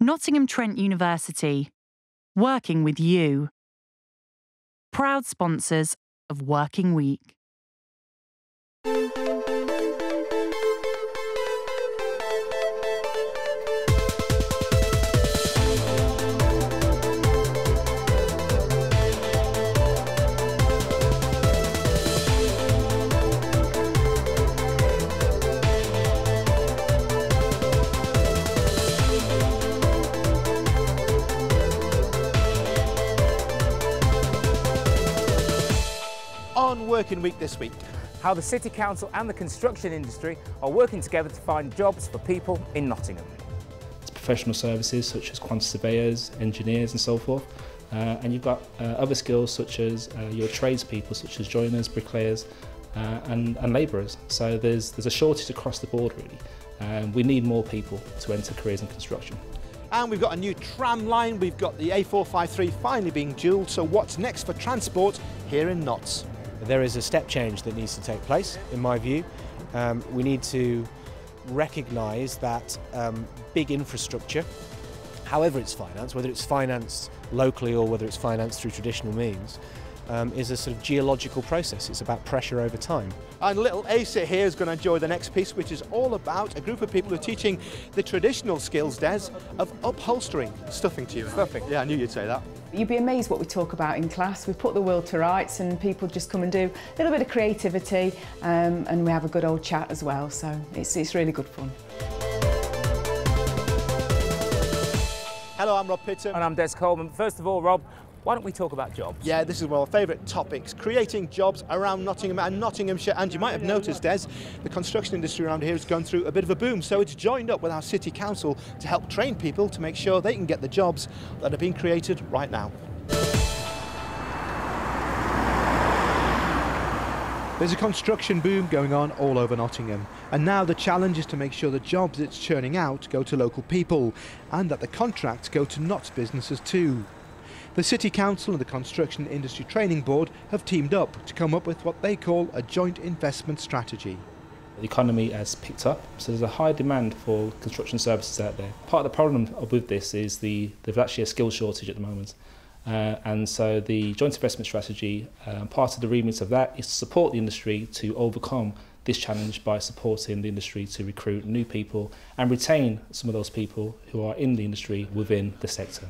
Nottingham Trent University, working with you. Proud sponsors of Working Week. Working Week this week. How the City Council and the construction industry are working together to find jobs for people in Nottingham. It's professional services such as quantity surveyors, engineers and so forth. Uh, and you've got uh, other skills such as uh, your tradespeople such as joiners, bricklayers uh, and, and labourers. So there's, there's a shortage across the board really. Um, we need more people to enter careers in construction. And we've got a new tram line, we've got the A453 finally being dualled, so what's next for transport here in Notts? There is a step change that needs to take place, in my view. Um, we need to recognise that um, big infrastructure, however it's financed, whether it's financed locally or whether it's financed through traditional means, um, is a sort of geological process. It's about pressure over time. And little Asa here is going to enjoy the next piece, which is all about a group of people who are teaching the traditional skills, Des, of upholstering. Stuffing to you. Stuffing. Yeah, I knew you'd say that. You'd be amazed what we talk about in class. We put the world to rights and people just come and do a little bit of creativity um, and we have a good old chat as well. So it's, it's really good fun. Hello, I'm Rob Pittam. And I'm Des Coleman. First of all, Rob, why don't we talk about jobs? Yeah, this is one of our favourite topics, creating jobs around Nottingham and Nottinghamshire. And you might have noticed, Des, the construction industry around here has gone through a bit of a boom. So it's joined up with our city council to help train people to make sure they can get the jobs that are being created right now. There's a construction boom going on all over Nottingham, and now the challenge is to make sure the jobs it's churning out go to local people, and that the contracts go to Notts businesses too. The City Council and the Construction Industry Training Board have teamed up to come up with what they call a joint investment strategy. The economy has picked up, so there's a high demand for construction services out there. Part of the problem with this is the there's actually a skill shortage at the moment. Uh, and so the joint investment strategy, uh, part of the remit of that is to support the industry to overcome this challenge by supporting the industry to recruit new people and retain some of those people who are in the industry within the sector.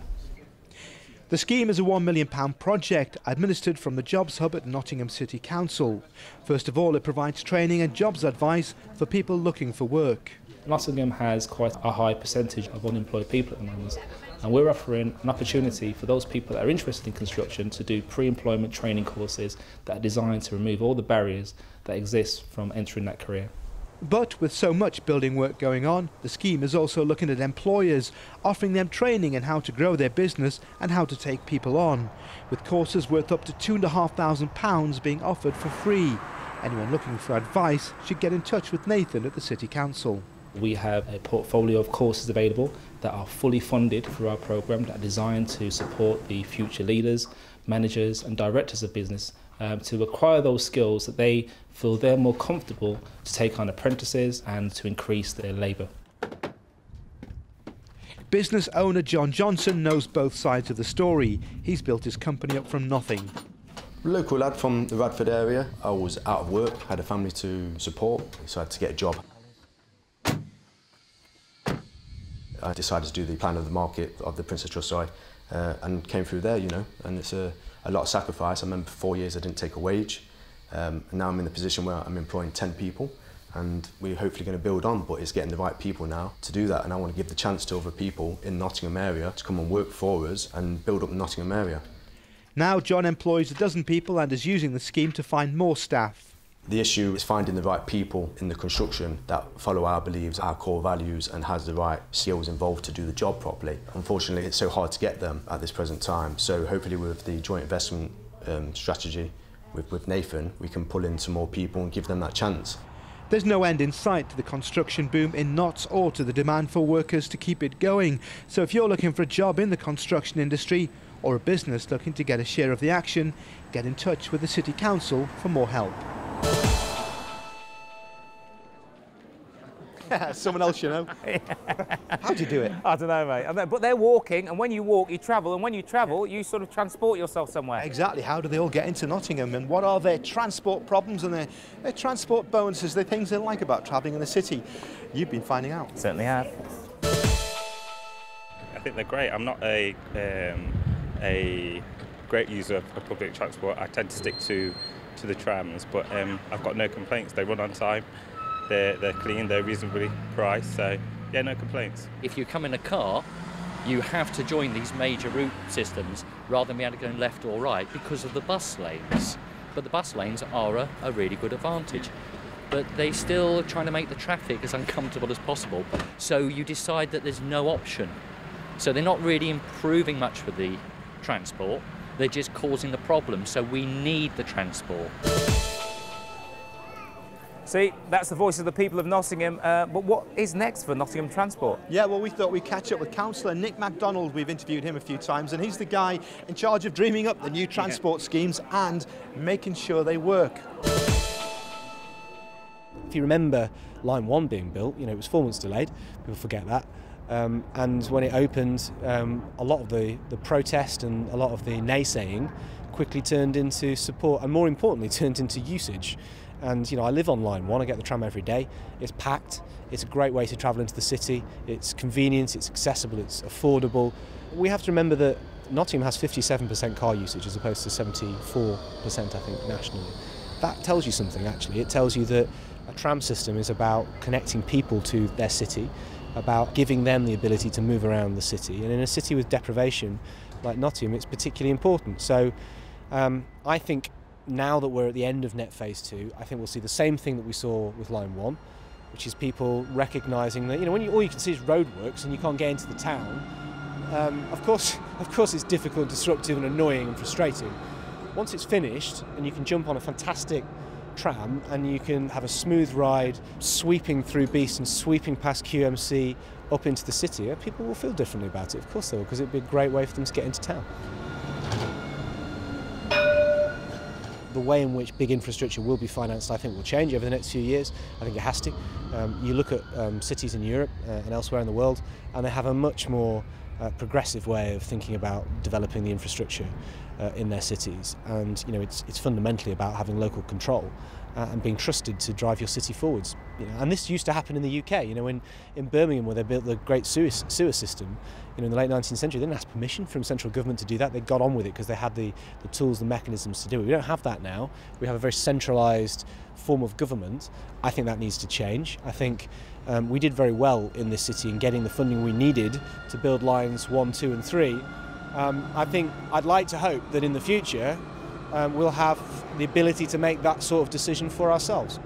The scheme is a £1 million project administered from the Jobs Hub at Nottingham City Council. First of all, it provides training and jobs advice for people looking for work. Nottingham has quite a high percentage of unemployed people at the moment and we're offering an opportunity for those people that are interested in construction to do pre-employment training courses that are designed to remove all the barriers that exist from entering that career. But with so much building work going on, the scheme is also looking at employers, offering them training in how to grow their business and how to take people on, with courses worth up to £2,500 being offered for free. Anyone looking for advice should get in touch with Nathan at the City Council. We have a portfolio of courses available that are fully funded through our programme that are designed to support the future leaders, managers and directors of business um, to acquire those skills that they feel they're more comfortable to take on apprentices and to increase their labour. Business owner John Johnson knows both sides of the story. He's built his company up from nothing. Local lad from the Radford area. I was out of work, had a family to support, so I had to get a job. I decided to do the plan of the market of the Prince's Trust side uh, and came through there, you know, and it's a, a lot of sacrifice. I remember four years I didn't take a wage. Um, and now I'm in the position where I'm employing 10 people and we're hopefully going to build on, but it's getting the right people now to do that. And I want to give the chance to other people in Nottingham area to come and work for us and build up the Nottingham area. Now John employs a dozen people and is using the scheme to find more staff. The issue is finding the right people in the construction that follow our beliefs, our core values and has the right skills involved to do the job properly. Unfortunately, it's so hard to get them at this present time. So hopefully with the joint investment um, strategy with, with Nathan, we can pull in some more people and give them that chance. There's no end in sight to the construction boom in Notts or to the demand for workers to keep it going. So if you're looking for a job in the construction industry or a business looking to get a share of the action, get in touch with the City Council for more help. Yeah, someone else you know. How do you do it? I don't know, mate. I know, But they're walking, and when you walk, you travel, and when you travel, you sort of transport yourself somewhere. Exactly. How do they all get into Nottingham, and what are their transport problems and their, their transport bonuses, the things they like about travelling in the city? You've been finding out. Certainly have. I think they're great. I'm not a um, a great user of, of public transport. I tend to stick to to the trams, but um, I've got no complaints. They run on time. They're they're clean. They're reasonably priced. So yeah, no complaints. If you come in a car, you have to join these major route systems rather than be able to go left or right because of the bus lanes. But the bus lanes are a, a really good advantage. But they're still trying to make the traffic as uncomfortable as possible. So you decide that there's no option. So they're not really improving much for the transport. They're just causing the problem. So we need the transport. See, that's the voice of the people of Nottingham. Uh, but what is next for Nottingham Transport? Yeah, well, we thought we'd catch up with Councillor Nick McDonald. We've interviewed him a few times, and he's the guy in charge of dreaming up the new transport schemes and making sure they work. If you remember Line 1 being built, you know, it was four months delayed, people forget that. Um, and when it opened, um, a lot of the, the protest and a lot of the naysaying quickly turned into support and more importantly turned into usage. And you know, I live on line one, I get the tram every day. It's packed, it's a great way to travel into the city, it's convenient, it's accessible, it's affordable. We have to remember that Nottingham has 57% car usage as opposed to 74%, I think, nationally. That tells you something actually. It tells you that a tram system is about connecting people to their city about giving them the ability to move around the city. And in a city with deprivation like Nottingham, it's particularly important. So um, I think now that we're at the end of Net Phase 2, I think we'll see the same thing that we saw with Line 1, which is people recognising that, you know, when you, all you can see is roadworks and you can't get into the town, um, of, course, of course it's difficult, disruptive and annoying and frustrating. Once it's finished and you can jump on a fantastic tram and you can have a smooth ride sweeping through Beeston, sweeping past QMC up into the city, uh, people will feel differently about it. Of course they will, because it'd be a great way for them to get into town. the way in which big infrastructure will be financed, I think, will change over the next few years. I think it has to. Um, you look at um, cities in Europe uh, and elsewhere in the world, and they have a much more uh, progressive way of thinking about developing the infrastructure uh, in their cities. And you know, it's, it's fundamentally about having local control uh, and being trusted to drive your city forwards. You know, and this used to happen in the UK. You know, in, in Birmingham, where they built the great sewer, sewer system, you know, in the late 19th century, they didn't ask permission from central government to do that. They got on with it because they had the, the tools, the mechanisms to do it. We don't have that now. We have a very centralised form of government. I think that needs to change. I think um, we did very well in this city in getting the funding we needed to build lines one, two, and three. Um, I think I'd like to hope that in the future um, we'll have the ability to make that sort of decision for ourselves.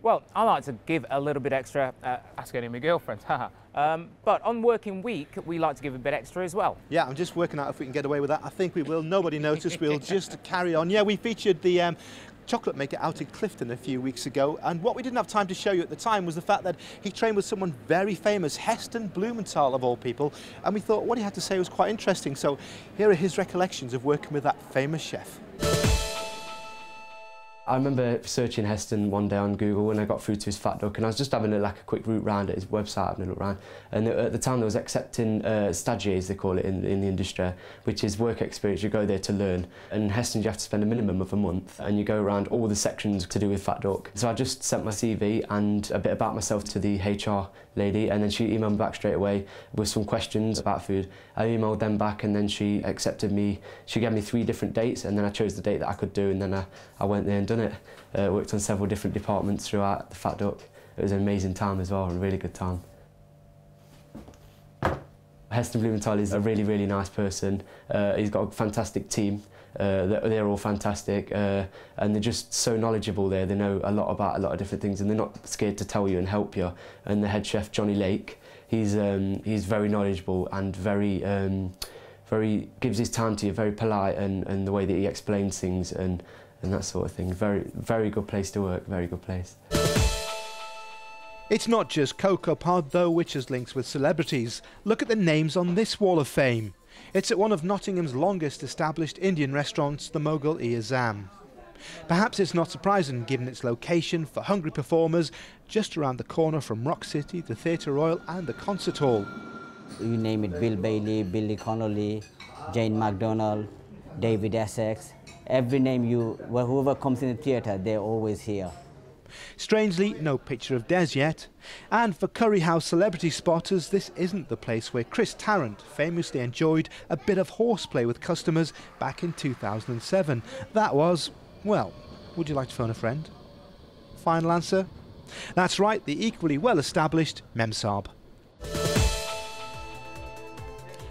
Well, I like to give a little bit extra, uh, ask any of my girlfriends, um, but on working week, we like to give a bit extra as well. Yeah, I'm just working out if we can get away with that. I think we will. Nobody noticed. We'll just carry on. Yeah, we featured the um, chocolate maker out in Clifton a few weeks ago. And what we didn't have time to show you at the time was the fact that he trained with someone very famous, Heston Blumenthal of all people. And we thought what he had to say was quite interesting. So here are his recollections of working with that famous chef. I remember searching Heston one day on Google and I got through to his Fat Duck and I was just having a, like a quick root round at his website, having a look around. And at the time there was accepting uh, stagiaires, they call it in, in the industry, which is work experience. You go there to learn. And Heston, you have to spend a minimum of a month and you go around all the sections to do with Fat Duck. So I just sent my CV and a bit about myself to the HR lady and then she emailed me back straight away with some questions about food. I emailed them back and then she accepted me. She gave me three different dates and then I chose the date that I could do and then I, I went there and done it. Uh, worked on several different departments throughout the Fat Duck. It was an amazing time as well, a really good time. Heston Blumenthal is a really, really nice person. Uh, he's got a fantastic team. Uh, they're all fantastic uh, and they're just so knowledgeable there. They know a lot about a lot of different things and they're not scared to tell you and help you. And the head chef, Jonny Lake, he's, um, he's very knowledgeable and very, um, very gives his time to you, very polite and, and the way that he explains things and, and that sort of thing. Very, very good place to work, very good place. It's not just Cocoa Pod though, which has links with celebrities. Look at the names on this wall of fame. It's at one of Nottingham's longest established Indian restaurants, the Mogul e Azam. Perhaps it's not surprising given its location for hungry performers just around the corner from Rock City, the Theatre Royal and the Concert Hall. You name it, Bill Bailey, Billy Connolly, Jane McDonald, David Essex, every name you, well, whoever comes in the theatre, they're always here. Strangely, no picture of Des yet. And for Curry House celebrity spotters, this isn't the place where Chris Tarrant famously enjoyed a bit of horseplay with customers back in 2007. That was, well, would you like to phone a friend? Final answer? That's right, the equally well established Memsaab.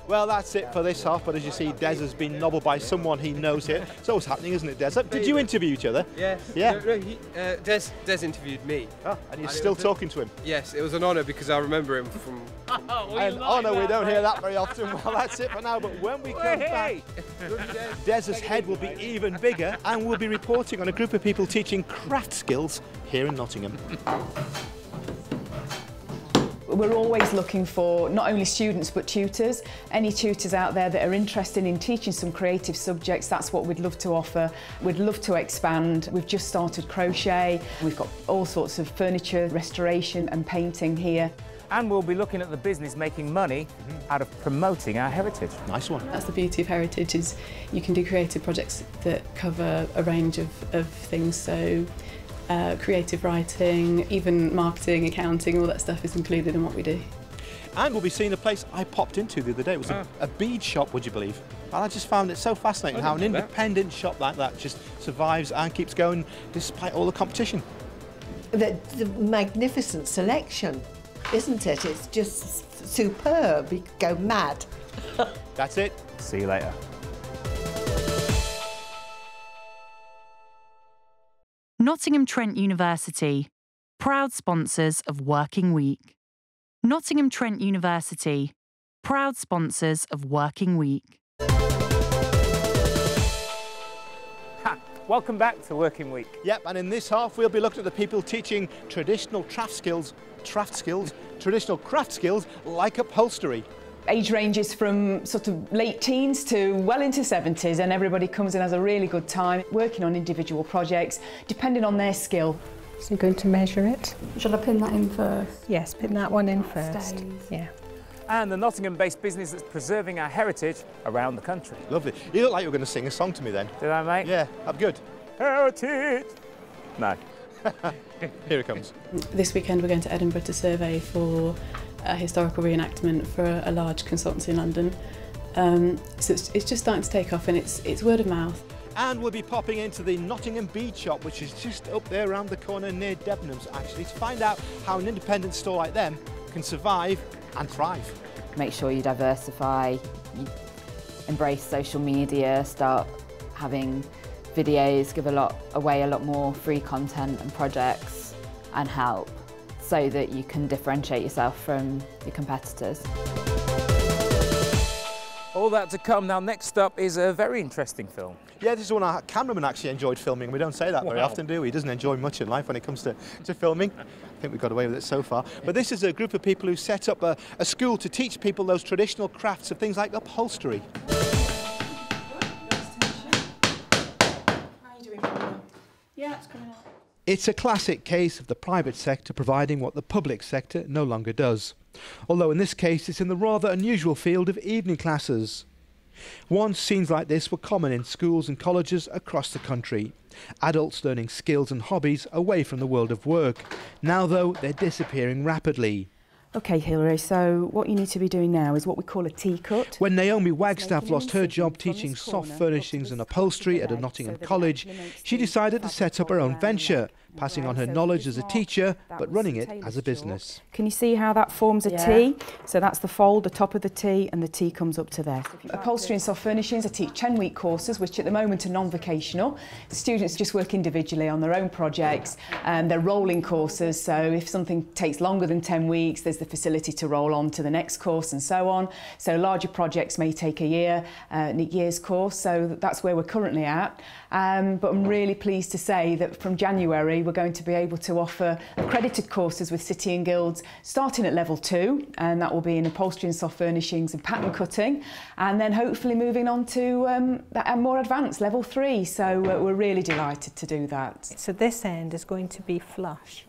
Well, that's it for this half, but as you see, Des has been nobbled by someone he knows here. It's always happening, isn't it, Des? Did you interview each other? Yes. Yeah. No, no, he, uh, Des, Des interviewed me. Oh, and you're it still was a- talking to him? Yes, it was an honour because I remember him from. And oh no, we don't hear that very often. Well, that's it for now. But when we come back, Des's head will be even bigger, and we'll be reporting on a group of people teaching craft skills here in Nottingham. We're always looking for not only students but tutors. Any tutors out there that are interested in teaching some creative subjects, that's what we'd love to offer. We'd love to expand. We've just started crochet. We've got all sorts of furniture, restoration and painting here. And we'll be looking at the business making money mm-hmm. out of promoting our heritage. Nice one. That's the beauty of heritage is you can do creative projects that cover a range of, of things. So uh, creative writing, even marketing, accounting, all that stuff is included in what we do. And we'll be seeing a place I popped into the other day. It was a, a bead shop, would you believe? And I just found it so fascinating how an didn't that. independent shop like that just survives and keeps going despite all the competition. The, the magnificent selection, isn't it? It's just superb. You go mad. That's it. See you later. Nottingham Trent University, proud sponsors of Working Week. Nottingham Trent University, proud sponsors of Working Week. Welcome back to Working Week. Yep, and in this half we'll be looking at the people teaching traditional craft skills, craft skills, traditional craft skills like upholstery. Age ranges from sort of late teens to well into 70s and everybody comes in has a really good time working on individual projects depending on their skill. So you're going to measure it? Shall I pin that in first? Yes, pin that one in first. Stays. Yeah. And the Nottingham-based business that's preserving our heritage around the country. Lovely. You look like you were going to sing a song to me then. Did I, mate? Yeah, I'm good. Heritage! No. Here it comes. This weekend we're going to Edinburgh to survey for a historical reenactment for a, a large consultancy in London. Um, so it's, it's just starting to take off and it's, it's word of mouth. And we'll be popping into the Nottingham Bead Shop, which is just up there around the corner near Debenhams, actually, to find out how an independent store like them can survive and thrive. make sure you diversify, you embrace social media, start having videos, give a lot away a lot more free content and projects and help so that you can differentiate yourself from your competitors. All that to come. Now, next up is a very interesting film. Yeah, this is one our cameraman actually enjoyed filming. We don't say that very often, do we? He doesn't enjoy much in life when it comes to, to filming. I think we've got away with it so far. But this is a group of people who set up a, a school to teach people those traditional crafts of things like upholstery. It's a classic case of the private sector providing what the public sector no longer does. Although in this case it's in the rather unusual field of evening classes. Once scenes like this were common in schools and colleges across the country. Adults learning skills and hobbies away from the world of work. Now though they're disappearing rapidly. Okay, Hilary, so what you need to be doing now is what we call a T cut. When Naomi Wagstaff lost her job teaching soft furnishings and upholstery at a Nottingham college, she decided to set up her own venture, passing on her knowledge as a teacher but running it as a business. Can you see how that forms a Yeah. T? So that's the fold, the top of the T, and the T comes up to there. Upholstery and soft furnishings, I teach 10-week courses, which at the moment are non-vocational. Students just work individually on their own projects, and they're rolling courses, so if something takes longer than 10 weeks, there's the facility to roll on to the next course and so on. So larger projects may take a year, uh, a year's course, so that's where we're currently at. Um, but I'm really pleased to say that from January, January, we're going to be able to offer accredited courses with City and Guilds starting at level two, and that will be in upholstery and soft furnishings and pattern cutting, and then hopefully moving on to um, more advanced level three. So uh, we're really delighted to do that. So this end is going to be flush.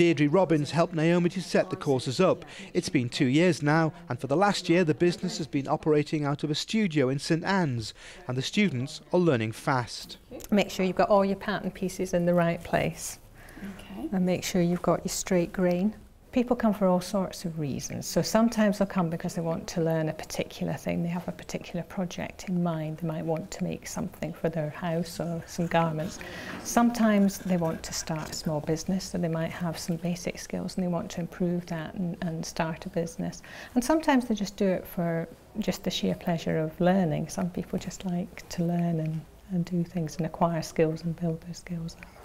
Deirdre Robbins helped Naomi to set the courses up. It's been two years now, and for the last year, the business has been operating out of a studio in St Anne's, and the students are learning fast. Make sure you've got all your pattern pieces in the right place. Okay. And make sure you've got your straight grain. People come for all sorts of reasons. So sometimes they'll come because they want to learn a particular thing. They have a particular project in mind. They might want to make something for their house or some garments. Sometimes they want to start a small business, so they might have some basic skills and they want to improve that and, and start a business. And sometimes they just do it for just the sheer pleasure of learning. Some people just like to learn and, and do things and acquire skills and build their skills up.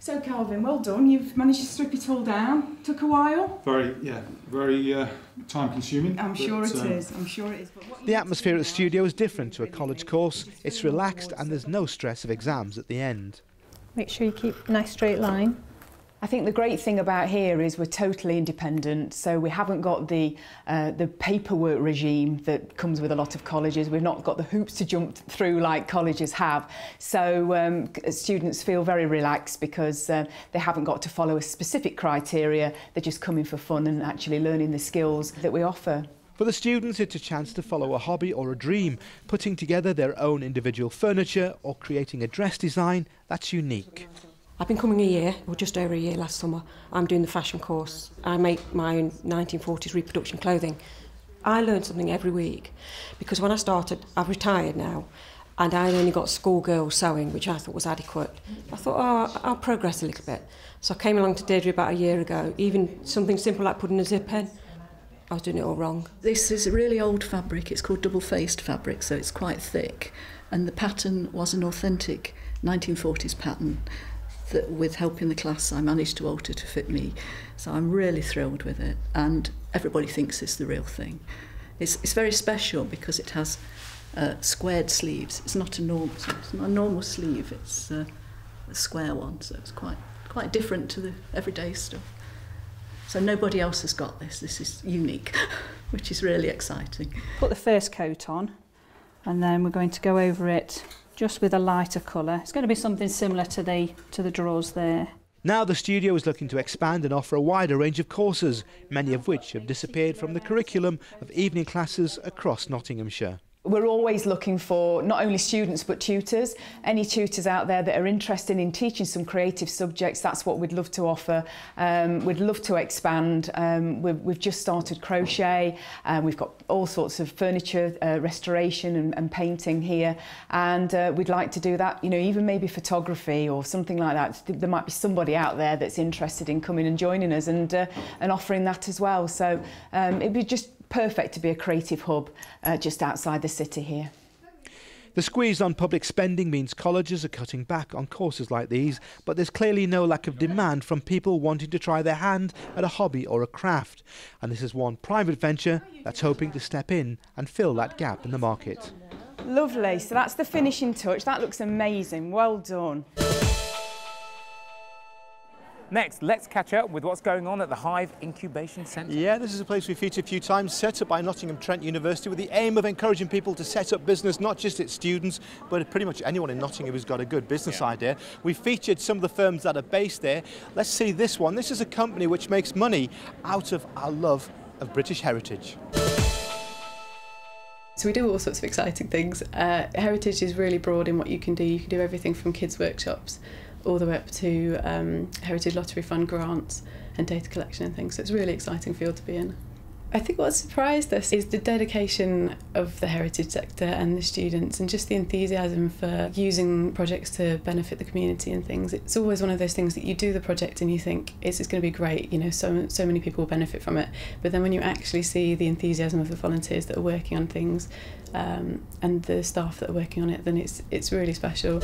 So Calvin, well done. You've managed to strip it all down. Took a while. Very, yeah, very uh, time consuming. I'm sure it but, is. um, I'm sure it is. But what The atmosphere at the studio is different to a college course. It's relaxed and there's no stress of exams at the end. Make sure you keep a nice straight line. I think the great thing about here is we're totally independent, so we haven't got the uh, the paperwork regime that comes with a lot of colleges. We've not got the hoops to jump through like colleges have. So um, students feel very relaxed because uh, they haven't got to follow a specific criteria. They're just coming for fun and actually learning the skills that we offer. For the students, it's a chance to follow a hobby or a dream, putting together their own individual furniture or creating a dress design that's unique. I've been coming a year, or just over a year last summer. I'm doing the fashion course. I make my own 1940s reproduction clothing. I learn something every week because when I started, I've retired now, and I only got schoolgirl sewing, which I thought was adequate. I thought, oh, I'll progress a little bit. So I came along to Deirdre about a year ago. Even something simple like putting a zip in, I was doing it all wrong. This is a really old fabric. It's called double faced fabric, so it's quite thick. And the pattern was an authentic 1940s pattern that, with help in the class, I managed to alter to fit me. So I'm really thrilled with it. And everybody thinks it's the real thing. It's, it's very special because it has uh, squared sleeves. It's not a normal, it's not a normal sleeve. It's uh, a square one, so it's quite quite different to the everyday stuff. So nobody else has got this. This is unique, which is really exciting. Put the first coat on and then we're going to go over it just with a lighter colour. It's going to be something similar to the to the drawers there. Now the studio is looking to expand and offer a wider range of courses, many of which have disappeared from the curriculum of evening classes across Nottinghamshire. We're always looking for not only students but tutors. Any tutors out there that are interested in teaching some creative subjects, that's what we'd love to offer. Um, we'd love to expand. Um, we've, we've just started crochet. Uh, we've got all sorts of furniture uh, restoration and, and painting here. And uh, we'd like to do that, you know, even maybe photography or something like that. There might be somebody out there that's interested in coming and joining us and, uh, and offering that as well. So um, it'd be just perfect to be a creative hub uh, just outside the city here. The squeeze on public spending means colleges are cutting back on courses like these, but there's clearly no lack of demand from people wanting to try their hand at a hobby or a craft. And this is one private venture that's hoping to step in and fill that gap in the market. Lovely. So that's the finishing touch. That looks amazing. Well done. Next, let's catch up with what's going on at the Hive Incubation Centre. Yeah, this is a place we featured a few times, set up by Nottingham Trent University with the aim of encouraging people to set up business, not just its students, but pretty much anyone in Nottingham who's got a good business idea. We featured some of the firms that are based there. Let's see this one. This is a company which makes money out of our love of British heritage. So we do all sorts of exciting things. Uh, heritage is really broad in what you can do. You can do everything from kids' workshops all the way up to um, Heritage Lottery Fund grants and data collection and things. So it's a really exciting field to be in. I think what surprised us is the dedication of the heritage sector and the students and just the enthusiasm for using projects to benefit the community and things. It's always one of those things that you do the project and you think it's, it's going to be great, you know, so, so many people will benefit from it. But then when you actually see the enthusiasm of the volunteers that are working on things um, and the staff that are working on it, then it's, it's really special.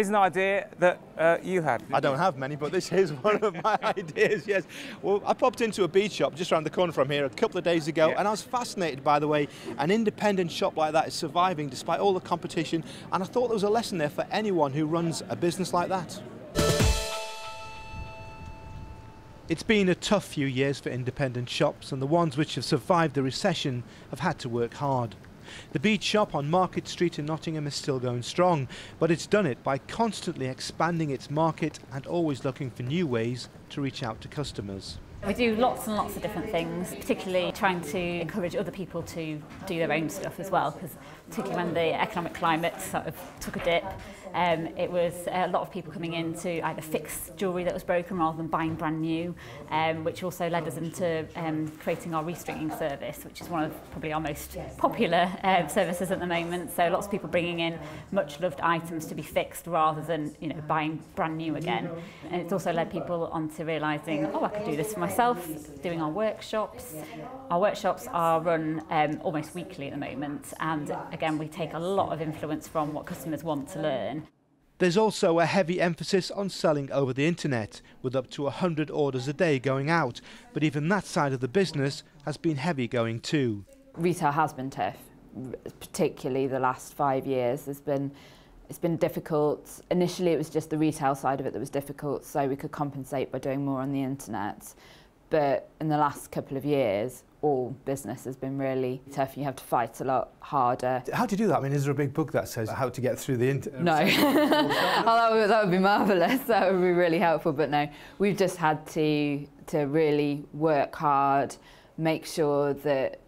Here's an idea that uh, you had. I don't have many, but this is one of my ideas, yes. Well, I popped into a bead shop just around the corner from here a couple of days ago, and I was fascinated by the way an independent shop like that is surviving despite all the competition, and I thought there was a lesson there for anyone who runs a business like that. It's been a tough few years for independent shops, and the ones which have survived the recession have had to work hard. The bead shop on Market Street in Nottingham is still going strong, but it's done it by constantly expanding its market and always looking for new ways to reach out to customers. We do lots and lots of different things, particularly trying to encourage other people to do their own stuff as well, because particularly when the economic climate sort of took a dip, um, it was a lot of people coming in to either fix jewellery that was broken rather than buying brand new, um, which also led us into um, creating our restringing service, which is one of probably our most popular uh, services at the moment. So lots of people bringing in much loved items to be fixed rather than you know buying brand new again. And it's also led people onto realising, oh, I could do this for myself, doing our workshops. Our workshops are run um, almost weekly at the moment, and again, we take a lot of influence from what customers want to learn. There's also a heavy emphasis on selling over the internet, with up to 100 orders a day going out. But even that side of the business has been heavy going too. Retail has been tough, particularly the last five years. There's been it's been difficult. Initially, it was just the retail side of it that was difficult, so we could compensate by doing more on the internet. But in the last couple of years, all business has been really tough. You have to fight a lot harder. How do you do that? I mean, is there a big book that says how to get through the internet? No. oh, that, would, that would be marvellous. That would be really helpful. But no, we've just had to, to really work hard, make sure that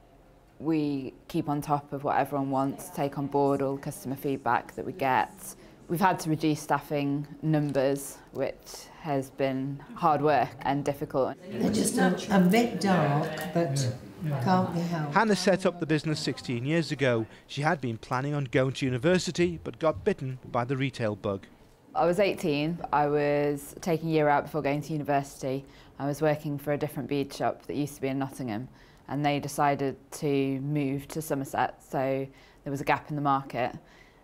we keep on top of what everyone wants, take on board all the customer feedback that we get. We've had to reduce staffing numbers, which has been hard work and difficult. They're just a, a bit dark, but can't be helped. Hannah set up the business 16 years ago. She had been planning on going to university, but got bitten by the retail bug. I was 18. I was taking a year out before going to university. I was working for a different bead shop that used to be in Nottingham, and they decided to move to Somerset, so there was a gap in the market.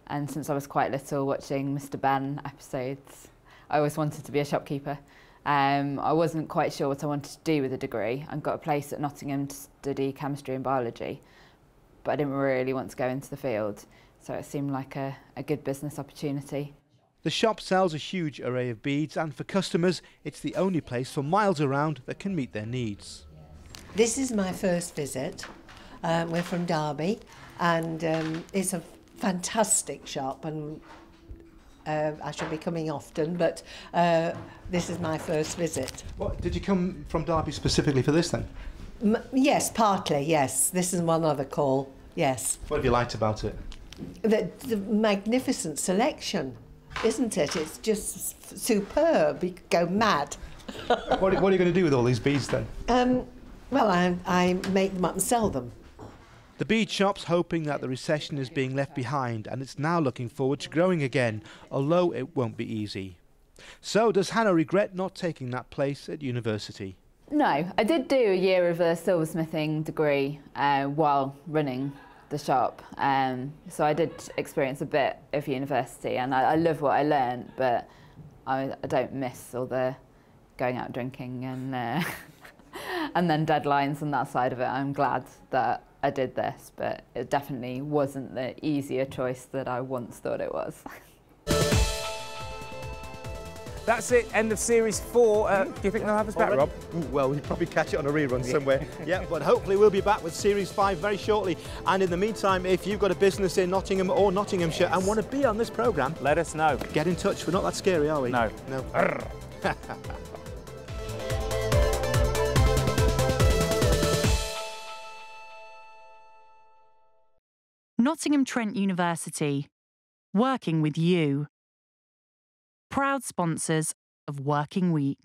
And since I was quite little, watching Mr. Benn episodes, I always wanted to be a shopkeeper. Um, I wasn't quite sure what I wanted to do with a degree and got a place at Nottingham to study chemistry and biology, but I didn't really want to go into the field, so it seemed like a, a good business opportunity. The shop sells a huge array of beads and for customers it's the only place for miles around that can meet their needs. This is my first visit. Um, we're from Derby and um, it's a fantastic shop and uh, I shall be coming often, but uh, this is my first visit. What, did you come from Derby specifically for this then? M yes, partly, yes. This is one other call, yes. What have you liked about it? The, the magnificent selection, isn't it? It's just superb. You go mad. what, what, are you going to do with all these beads then? Um, well, I, I make them up and sell them. The bead shop's hoping that the recession is being left behind and it's now looking forward to growing again, although it won't be easy. So does Hannah regret not taking that place at university? No, I did do a year of a silversmithing degree uh, while running the shop. Um, so I did experience a bit of university and I, I love what I learned, but I, I, don't miss all the going out drinking and uh, and then deadlines and that side of it. I'm glad that I did this, but it definitely wasn't the easier choice that I once thought it was. That's it, end of series four. Uh, do you think they'll have us back, Rob? Ooh, well, we'll probably catch it on a rerun somewhere. yeah, but hopefully we'll be back with series five very shortly. And in the meantime, if you've got a business in Nottingham or Nottinghamshire and want to be on this programme, let us know. Get in touch. We're not that scary, are we? No. No. Nottingham Trent University, working with you. Proud sponsors of Working Week.